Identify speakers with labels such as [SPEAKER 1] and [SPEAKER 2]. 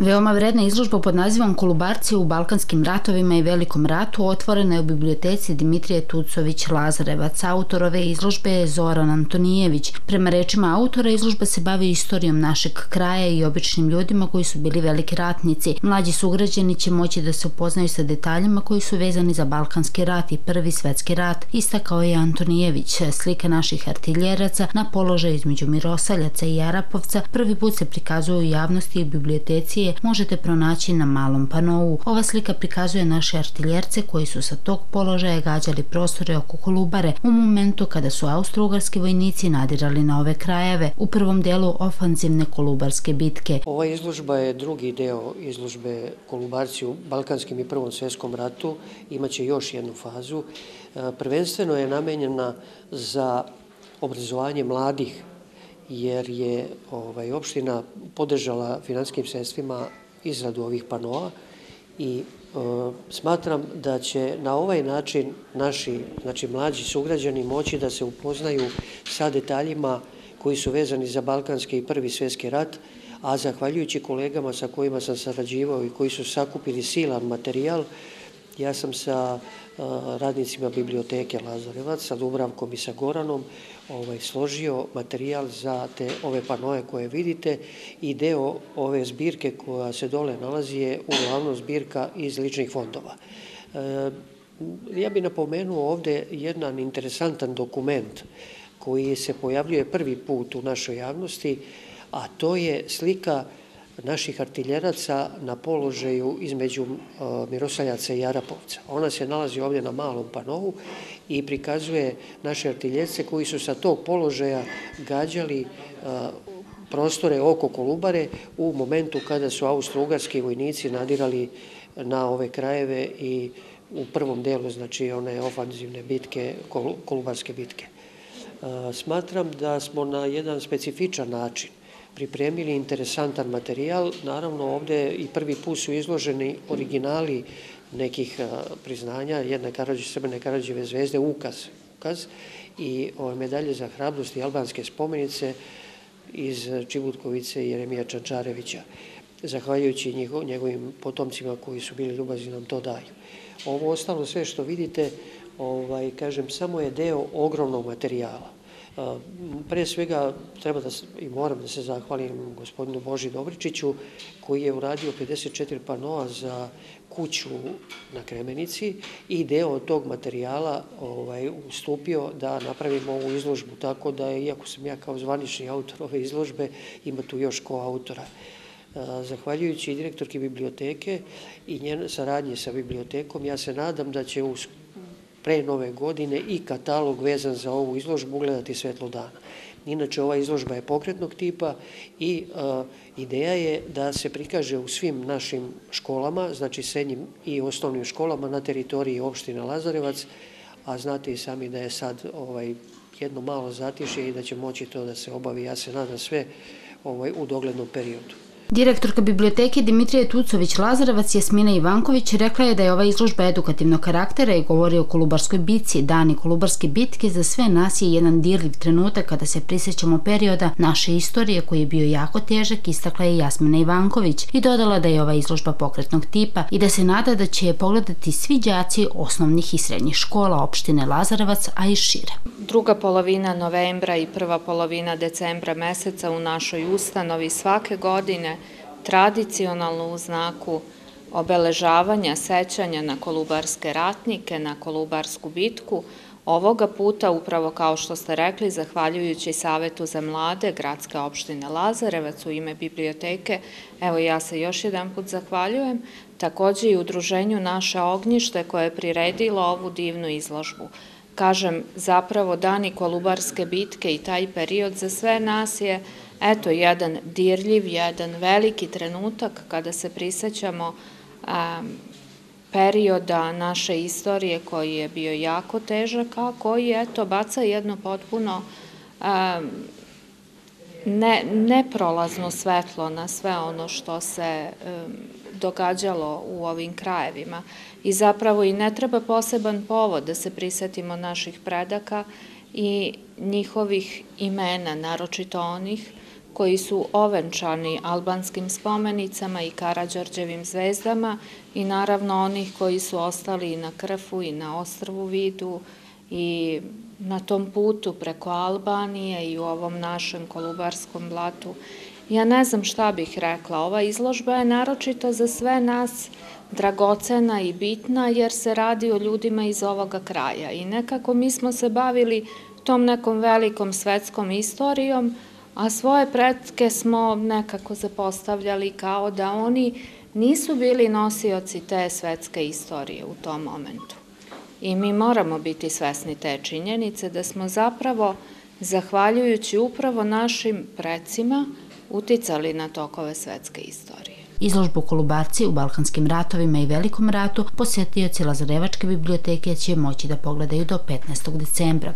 [SPEAKER 1] Veoma vredna izložba pod nazivom Kolubarci u Balkanskim ratovima i Velikom ratu otvorena je u biblioteci Dimitrije Tucović Lazarevac. Autor ove izložbe je Zoran Antonijević. Prema rečima autora, izložba se bavi istorijom našeg kraja i običnim ljudima koji su bili veliki ratnici. Mlađi sugrađani će moći da se upoznaju sa detaljima koji su vezani za Balkanski rat i Prvi svetski rat, istakao je Antonijević. Slika naših artiljeraca na položaju između Mirosaljaca i Arapovca prvi put se prikazuju u javnosti i biblioteci možete pronaći na malom panovu. Ova slika prikazuje naše artiljerce koji su sa tog položaja gađali prostore oko Kolubare u momentu kada su austro-ugarski vojnici nadirali na ove krajeve u prvom delu ofanzivne kolubarske bitke.
[SPEAKER 2] Ova izložba je drugi deo izložbe Kolubarci u Balkanskim i Prvom svjetskom ratu. Imaće još jednu fazu. E, prvenstveno je namenjena za obrazovanje mladih jer je ovaj, opština podržala finanskim sredstvima izradu ovih panoa i e, smatram da će na ovaj način naši, znači mlađi sugrađani moći da se upoznaju sa detaljima koji su vezani za Balkanski i Prvi svjetski rat, a zahvaljujući kolegama sa kojima sam sarađivao i koji su sakupili silan materijal, ja sam sa radnicima biblioteke Lazarevac, sa Dubravkom i sa Goranom, ovaj, složio materijal za te ove panoje koje vidite i deo ove zbirke koja se dole nalazi je uglavnom zbirka iz ličnih fondova. E, ja bih napomenuo ovde jedan interesantan dokument koji se pojavljuje prvi put u našoj javnosti, a to je slika naših artiljeraca na položaju između Mirosaljaca i Arapovca. Ona se nalazi ovdje na malom panovu i prikazuje naše artiljerce koji su sa tog položaja gađali prostore oko Kolubare u momentu kada su austro-ugarski vojnici nadirali na ove krajeve i u prvom delu, znači one ofanzivne bitke, kolubarske bitke. Smatram da smo na jedan specifičan način pripremili interesantan materijal. Naravno, ovde i prvi put su izloženi originali nekih priznanja, jedne Karadži, Srbene Karadžive zvezde, ukaz, ukaz i ove medalje za hrabrost i albanske spomenice iz Čibutkovice i Jeremija Čančarevića, zahvaljujući njegovim potomcima koji su bili ljubazni nam to daju. Ovo ostalo sve što vidite, ovaj, kažem, samo je deo ogromnog materijala. Pre svega treba da i moram da se zahvalim gospodinu Boži Dobričiću koji je uradio 54 panoa za kuću na Kremenici i deo tog materijala ovaj, ustupio da napravimo ovu izložbu, tako da iako sam ja kao zvanični autor ove izložbe, ima tu još ko autora. Zahvaljujući direktorki biblioteke i njen saradnje sa bibliotekom, ja se nadam da će u pre nove godine i katalog vezan za ovu izložbu ugledati svetlo dana. Inače, ova izložba je pokretnog tipa i a, ideja je da se prikaže u svim našim školama, znači srednjim i osnovnim školama na teritoriji opštine Lazarevac, a znate i sami da je sad ovaj, jedno malo zatišje i da će moći to da se obavi, ja se nadam sve ovaj, u doglednom periodu.
[SPEAKER 1] Direktorka biblioteke Dimitrije Tucović Lazarevac Jasmina Ivanković rekla je da je ova izložba edukativnog karaktera i govori o Kolubarskoj bici. Dani Kolubarske bitke za sve nas je jedan dirljiv trenutak kada se prisjećamo perioda naše istorije koji je bio jako težak, istakla je Jasmina Ivanković i dodala da je ova izložba pokretnog tipa i da se nada da će je pogledati svi đaci osnovnih i srednjih škola opštine Lazarevac, a i šire.
[SPEAKER 3] Druga polovina novembra i prva polovina decembra meseca u našoj ustanovi svake godine tradicionalno u znaku obeležavanja sećanja na kolubarske ratnike, na kolubarsku bitku, ovoga puta, upravo kao što ste rekli, zahvaljujući Savetu za mlade Gradske opštine Lazarevac u ime biblioteke, evo ja se još jedan put zahvaljujem, takođe i udruženju Naše ognjište koje je priredilo ovu divnu izložbu. Kažem, zapravo dani Kolubarske bitke i taj period za sve nas je eto, jedan dirljiv, jedan veliki trenutak kada se prisećamo perioda naše istorije koji je bio jako težak, a koji, eto, baca jedno potpuno ne, neprolazno svetlo na sve ono što se događalo u ovim krajevima. I zapravo i ne treba poseban povod da se prisetimo naših predaka i njihovih imena, naročito onih koji su ovenčani albanskim spomenicama i Karadžorđevim zvezdama i naravno onih koji su ostali i na Krfu i na Ostrvu Vidu i na tom putu preko Albanije i u ovom našem Kolubarskom blatu. Ja ne znam šta bih rekla, ova izložba je naročito za sve nas dragocena i bitna jer se radi o ljudima iz ovoga kraja i nekako mi smo se bavili tom nekom velikom svetskom istorijom, a svoje predke smo nekako zapostavljali kao da oni nisu bili nosioci te svetske istorije u tom momentu. I mi moramo biti svesni te činjenice da smo zapravo, zahvaljujući upravo našim predsima, uticali na tokove svetske istorije.
[SPEAKER 1] Izložbu Kolubarci u Balkanskim ratovima i Velikom ratu posjetioci Lazarevačke biblioteke će moći da pogledaju do 15. decembra.